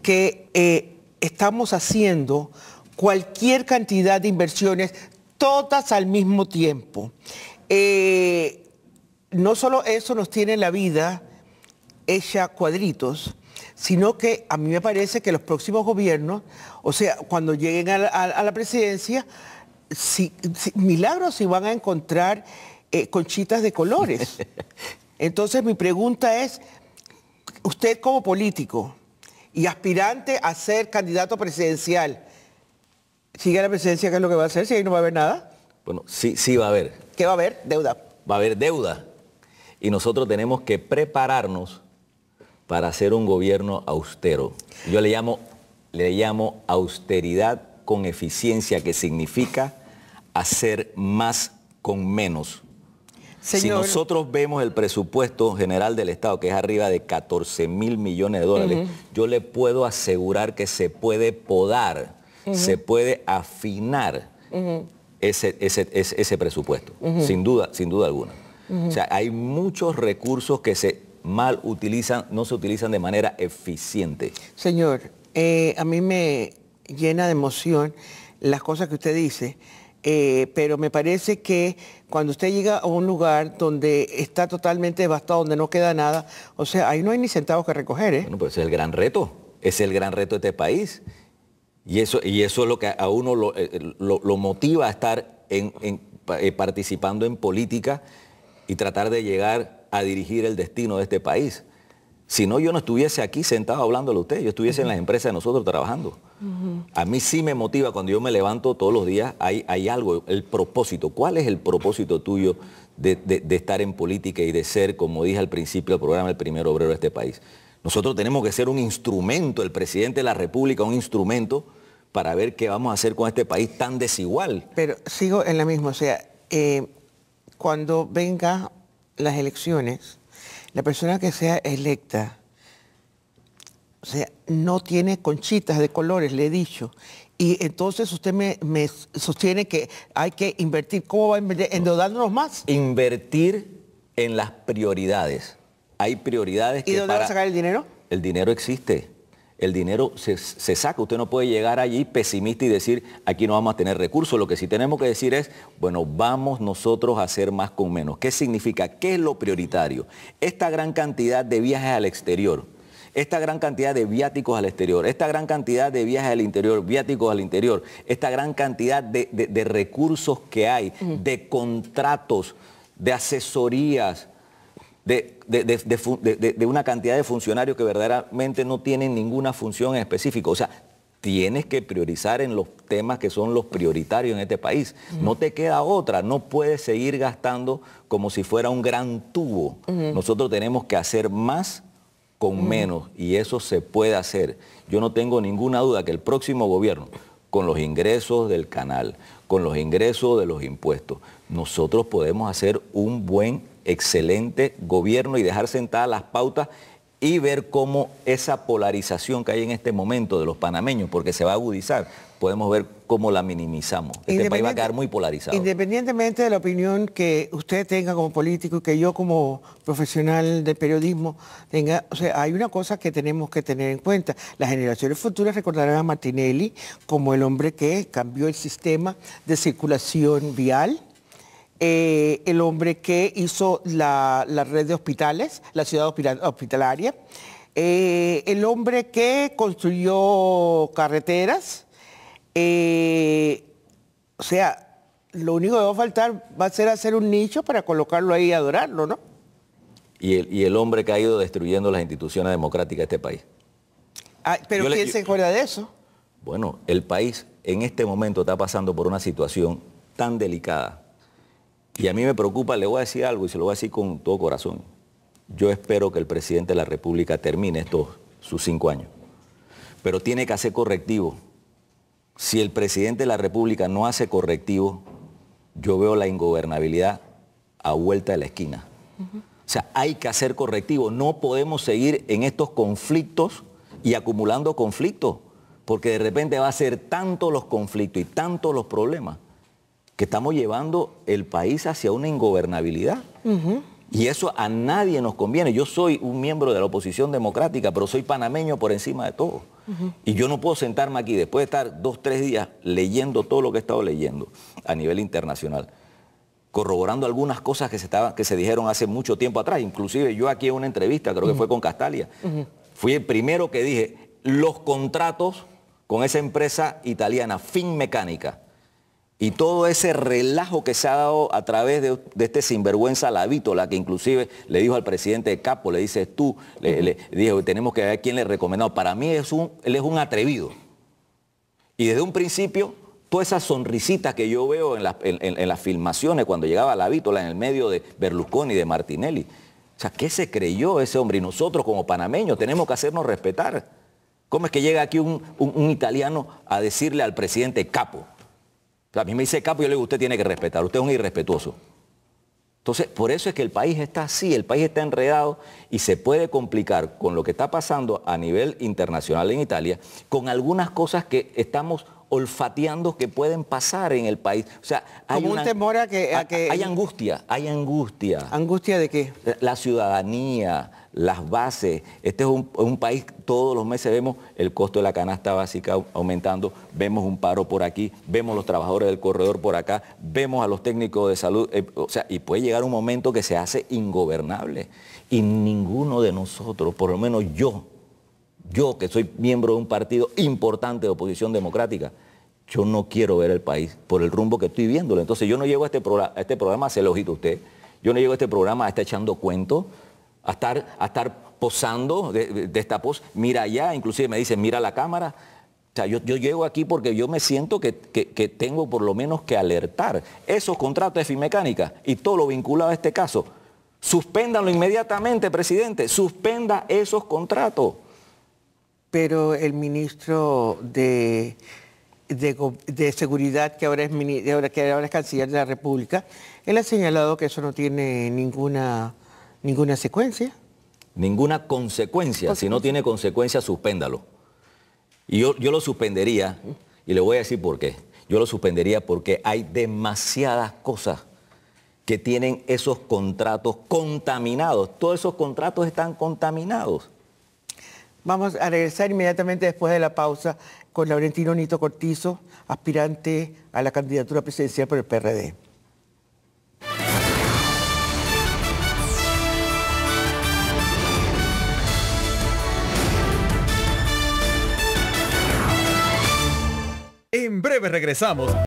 que eh, estamos haciendo cualquier cantidad de inversiones, todas al mismo tiempo. Eh, no solo eso nos tiene la vida hecha cuadritos, sino que a mí me parece que los próximos gobiernos, o sea, cuando lleguen a la, presidencia, si, milagros si van a encontrar eh, conchitas de colores. Entonces mi pregunta es, usted como político y aspirante a ser candidato presidencial, ¿sigue a la presidencia qué es lo que va a hacer si ahí no va a haber nada? Bueno, sí, sí va a haber. ¿Qué va a haber? Deuda. Va a haber deuda. Y nosotros tenemos que prepararnos para hacer un gobierno austero. Yo le llamo, le llamo austeridad con eficiencia, que significa hacer más con menos. Si nosotros vemos el presupuesto general del Estado, que es arriba de 14 mil millones de dólares, yo le puedo asegurar que se puede podar, se puede afinar ese, ese, presupuesto, sin duda, sin duda alguna. O sea, hay muchos recursos que se mal utilizan, no se utilizan de manera eficiente. Señor, eh, a mí me llena de emoción las cosas que usted dice, eh, pero me parece que cuando usted llega a un lugar donde está totalmente devastado, donde no queda nada, o sea, ahí no hay ni centavos que recoger. ¿eh? Bueno, pues es el gran reto, es el gran reto de este país. Y eso, y eso es lo que a uno lo, eh, motiva a estar participando en política y tratar de llegar a dirigir el destino de este país. Si no, yo no estuviese aquí sentado hablándole a usted, yo estuviese en las empresas de nosotros trabajando. A mí sí me motiva cuando yo me levanto todos los días, hay, hay algo, el propósito. ¿Cuál es el propósito tuyo de, estar en política y de ser, como dije al principio del programa, el primer obrero de este país? Nosotros tenemos que ser un instrumento, el presidente de la República, un instrumento para ver qué vamos a hacer con este país tan desigual. Pero sigo en la misma, o sea, eh, cuando venga las elecciones, la persona que sea electa, o sea, no tiene conchitas de colores, le he dicho. Y entonces usted me, sostiene que hay que invertir. ¿Cómo va a invertir? ¿Endeudándonos más? Invertir en las prioridades. Hay prioridades que ¿Y dónde va a sacar el dinero? El dinero existe el dinero se, saca. Usted no puede llegar allí pesimista y decir, aquí no vamos a tener recursos. Lo que sí tenemos que decir es, bueno, vamos nosotros a hacer más con menos. ¿Qué significa? ¿Qué es lo prioritario? Esta gran cantidad de viajes al exterior, esta gran cantidad de viáticos al exterior, esta gran cantidad de viajes al interior, viáticos al interior, esta gran cantidad de recursos que hay, de contratos, de asesorías, de, una cantidad de funcionarios que verdaderamente no tienen ninguna función específica. O sea, tienes que priorizar en los temas que son los prioritarios en este país. No te queda otra, no puedes seguir gastando como si fuera un gran tubo. Nosotros tenemos que hacer más con menos y eso se puede hacer. Yo no tengo ninguna duda que el próximo gobierno, con los ingresos del canal, con los ingresos de los impuestos, nosotros podemos hacer un buen excelente gobierno y dejar sentadas las pautas y ver cómo esa polarización que hay en este momento de los panameños, porque se va a agudizar, podemos ver cómo la minimizamos. Este país va a quedar muy polarizado. Independientemente de la opinión que usted tenga como político y que yo como profesional de periodismo tenga, o sea, hay una cosa que tenemos que tener en cuenta. Las generaciones futuras recordarán a Martinelli como el hombre que cambió el sistema de circulación vial, eh, el hombre que hizo la, red de hospitales, la ciudad hospitalaria, eh, el hombre que construyó carreteras. Eh, o sea, lo único que va a faltar va a ser hacer un nicho para colocarlo ahí y adorarlo, ¿no? Y el, y el hombre que ha ido destruyendo las instituciones democráticas de este país. Ah, ¿Pero quién se acuerda de eso? Bueno, el país en este momento está pasando por una situación tan delicada y a mí me preocupa, le voy a decir algo y se lo voy a decir con todo corazón. Yo espero que el presidente de la República termine estos sus cinco años. Pero tiene que hacer correctivo. Si el presidente de la República no hace correctivo, yo veo la ingobernabilidad a vuelta de la esquina. O sea, hay que hacer correctivo. No podemos seguir en estos conflictos y acumulando conflictos, porque de repente va a ser tanto los conflictos y tantos los problemas que estamos llevando el país hacia una ingobernabilidad. Y eso a nadie nos conviene. Yo soy un miembro de la oposición democrática, pero soy panameño por encima de todo. Y yo no puedo sentarme aquí después de estar dos, tres días leyendo todo lo que he estado leyendo a nivel internacional, corroborando algunas cosas que se, que se dijeron hace mucho tiempo atrás. Inclusive yo aquí en una entrevista, creo que fue con Castalia, fui el primero que dije, los contratos con esa empresa italiana, Fin Mecánica, y todo ese relajo que se ha dado a través de, este sinvergüenza la vítola, que inclusive le dijo al presidente de Capo, le dices tú, le, dijo, tenemos que ver quién le recomendó. Para mí es un, él es un atrevido. Y desde un principio, toda esa sonrisita que yo veo en, en, las filmaciones cuando llegaba la vítola en el medio de Berlusconi y de Martinelli. O sea, ¿qué se creyó ese hombre? Y nosotros como panameños tenemos que hacernos respetar. ¿Cómo es que llega aquí un, un italiano a decirle al presidente Capo? A mí me dice capo y yo le digo, usted tiene que respetar, usted es un irrespetuoso. Entonces, por eso es que el país está así, el país está enredado y se puede complicar con lo que está pasando a nivel internacional en Italia, con algunas cosas que estamos olfateando que pueden pasar en el país. O sea, hay un temor a que, Hay angustia, hay angustia. ¿Angustia de qué? La ciudadanía, las bases. Este es un, país, todos los meses vemos el costo de la canasta básica aumentando, vemos un paro por aquí, vemos los trabajadores del corredor por acá, vemos a los técnicos de salud, eh, o sea, y puede llegar un momento que se hace ingobernable. Y ninguno de nosotros, por lo menos yo, yo que soy miembro de un partido importante de oposición democrática, yo no quiero ver el país por el rumbo que estoy viéndolo. Entonces yo no llego a este, programa, a este programa, se lo usted, yo no llego a este programa a estar echando cuentos, a estar, a estar posando de, esta pos, mira allá, inclusive me dicen, mira la cámara. O sea, yo, llego aquí porque yo me siento que, tengo por lo menos que alertar esos contratos de Finmecánica y todo lo vinculado a este caso. Suspéndanlo inmediatamente, presidente. Suspenda esos contratos. Pero el ministro de, de, Seguridad, que ahora, es, que ahora es canciller de la República, él ha señalado que eso no tiene ninguna ¿Ninguna secuencia? Ninguna consecuencia. Si no tiene consecuencia, suspéndalo. Y yo, yo lo suspendería, y le voy a decir por qué. Yo lo suspendería porque hay demasiadas cosas que tienen esos contratos contaminados. Todos esos contratos están contaminados. Vamos a regresar inmediatamente después de la pausa con Laurentino Nito Cortizo, aspirante a la candidatura presidencial por el PRD. Regresamos.